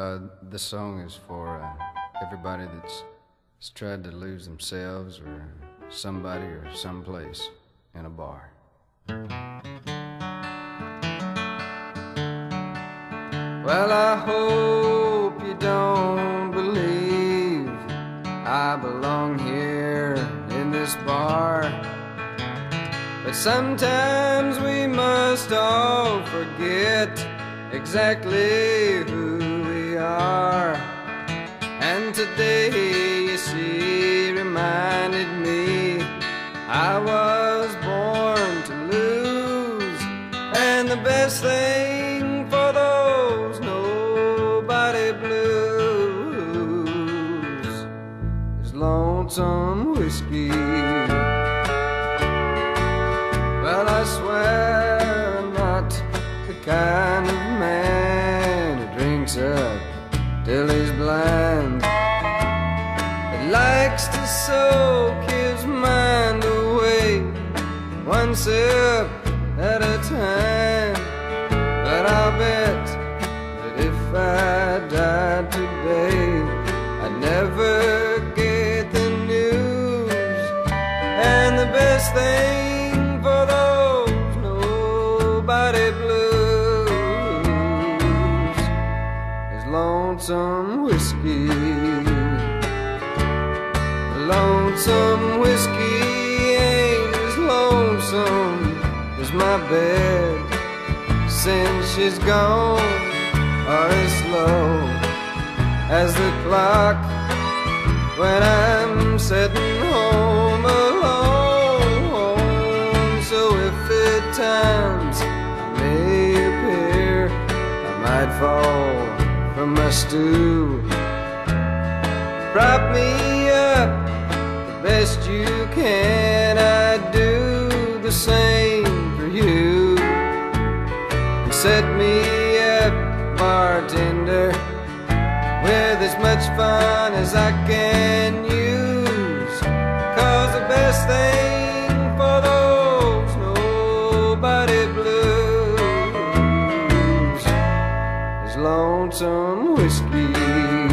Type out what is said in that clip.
Uh, this song is for uh, everybody that's, that's tried to lose themselves or somebody or someplace in a bar. Well, I hope you don't believe I belong here in this bar. But sometimes we must all forget exactly who I was born to lose. And the best thing for those nobody blues is lonesome whiskey. Well, I swear I'm not the kind of man who drinks up till he's blind. But likes to soak his one sip at a time. But I'll bet that if I died today, I'd never get the news. And the best thing for those nobody blues is lonesome whiskey. Lonesome whiskey my bed since she's gone, oh, or as slow as the clock when I'm sitting home alone. So if at times I may appear, I might fall from my stool. Prop me up the best you can. I do the same set me up, bartender, with as much fun as I can use. Cause the best thing for those nobody blues is lonesome whiskey.